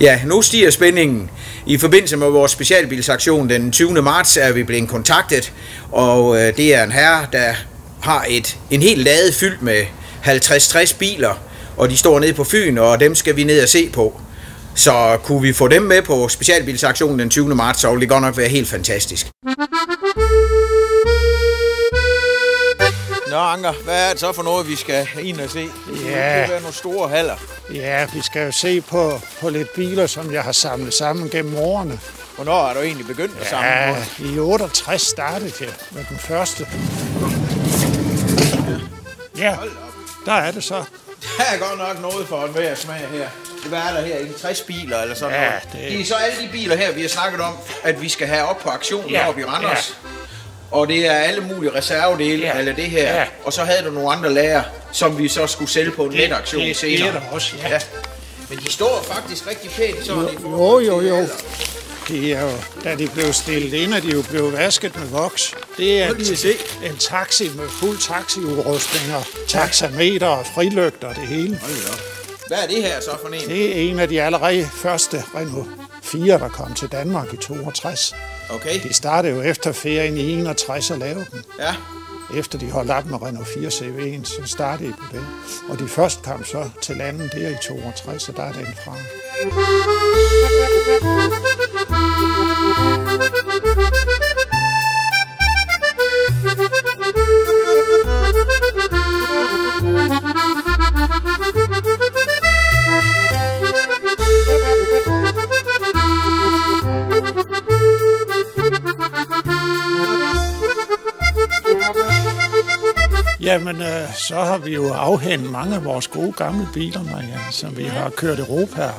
Ja, nu stiger spændingen. I forbindelse med vores specialbilsaktion den 20. marts er vi blevet kontaktet, og øh, det er en herre, der har et, en helt lade fyldt med 50-60 biler, og de står nede på Fyn, og dem skal vi ned og se på. Så kunne vi få dem med på specialbilsaktionen den 20. marts, så ville det godt nok være helt fantastisk. Nå Anker, hvad er det så for noget, vi skal ind og se? Det Ja. kan være nogle store haller. Ja, vi skal jo se på, på lidt biler, som jeg har samlet sammen gennem årene. Hvornår er du egentlig begyndt at samle Ja, i 68 startede jeg med den første. Ja, der er det så. Der er godt nok noget for en hver smag her. Hvad er der her? En 60 biler eller sådan Ja, noget? det- Det er så alle de biler her, vi har snakket om, at vi skal have op på aktionen Ja, oppe i Randers. Og det er alle mulige reservedele Ja, eller det her. ja. Og så havde du nogle andre lager, som vi så skulle sælge på en netaktion det- det senere. er der også, ja. Men de står faktisk rigtig pænt sådan i Jo, forhold jo, jo. alder. Det er jo, da de blev stillet ind, er de jo blevet vasket med voks. Det er at se. en taxi med fuld taxiudrustning og taxameter og frilygter og det hele. Hvad er det her så for en? Det er en af de allerede første Renault 4, der kom til Danmark i 62. Okay. De startede jo efter ferien i 61 at lave den. Ja. Efter de holdt op med Renault 4 CV'en, så startede de på det. Og de første kom så til landet der i 62, og der er den fra. Jamen, øh, så har vi jo afhændt mange af vores gode gamle biler, Maja, som vi har kørt Europa,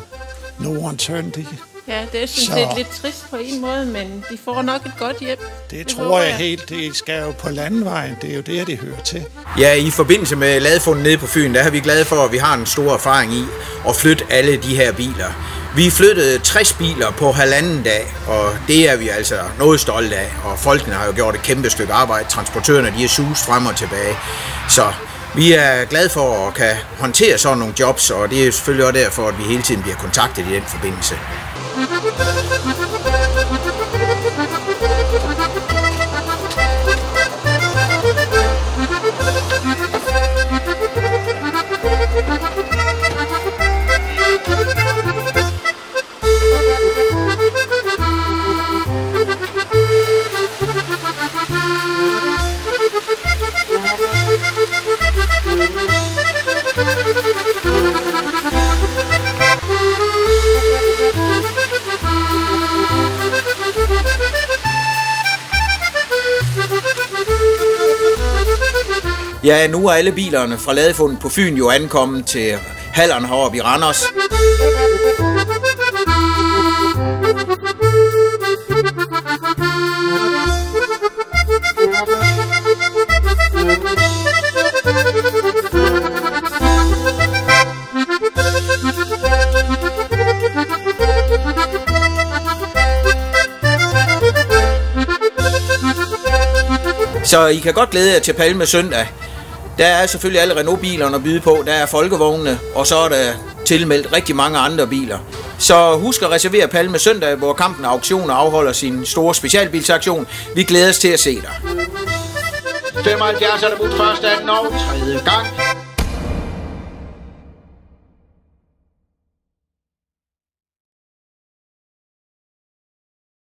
Norden, Tøndig. Ja, det er sådan Så- set lidt trist på en måde, men de får nok et godt hjem. Det håber tror jeg helt, det skal jo på landevejen. Det er jo det, det hører til. Ja, i forbindelse med ladefundet nede på Fyn, der er vi glade for, at vi har en stor erfaring i at flytte alle de her biler. Vi flyttede 60 biler på halvanden dag, og det er vi altså noget stolte af. Og folkene har jo gjort et kæmpe stykke arbejde. Transportørerne, de er sus frem og tilbage. Så vi er glade for at kan håndtere sådan nogle jobs, og det er selvfølgelig også derfor, at vi hele tiden bliver kontaktet i den forbindelse. Ja, nu er alle bilerne fra Ladefund på Fyn jo ankommet til hallerne heroppe i Randers. Så I kan godt glæde jer til Palme søndag. Der er selvfølgelig alle Renault-bilerne at byde på. Der er folkevognene, og så er der tilmeldt rigtig mange andre biler. Så husk at reservere Palme søndag, hvor kampen af auktioner afholder sin store specialbilsaktion. Vi glæder os til at se dig. 75 er det budt første, anden og tredje gang.